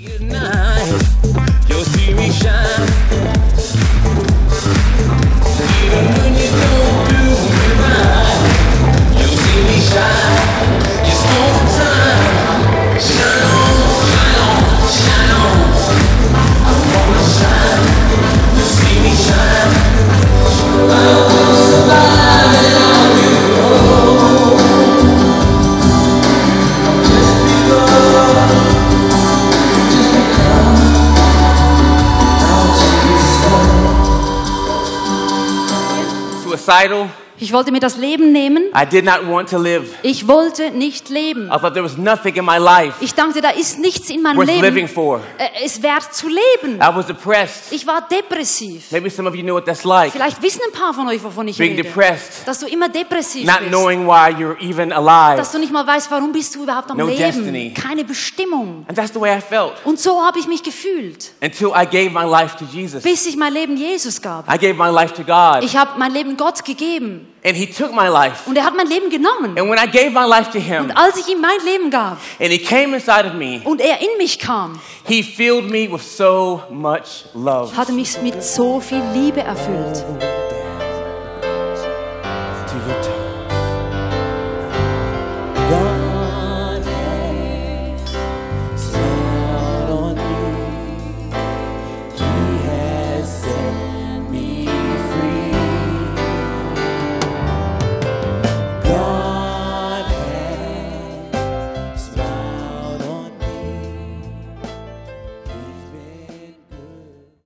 Even when you don't do me right, you'll see me shine. Suicidal. Ich wollte mir das Leben nehmen. I did not want to live. Ich wollte nicht leben. I thought there was nothing in my life Ich dachte, da ist nichts in meinem worth living Leben. for. Äh, Es wert zu leben. I was depressed. Ich war depressiv. Maybe some of you know what that's like. Vielleicht wissen ein paar von euch, wovon ich Being rede. depressed, Dass du immer depressiv not bist. knowing why you're even alive. Dass du nicht mal weißt, warum bist du überhaupt am No Leben. destiny. Keine Bestimmung. And that's the way I felt Und so habe ich mich gefühlt, until I gave my life to Jesus. bis ich mein Leben Jesus gab. I gave my life to God. Ich habe mein Leben Gott gegeben And he took my life. Und er hat mein Leben genommen. And when I gave my life to him, und als ich ihm mein Leben gab, and he came inside of me, und er in mich kam, he filled me with so much love. Hat er mich mit so viel Liebe erfüllt. To your time.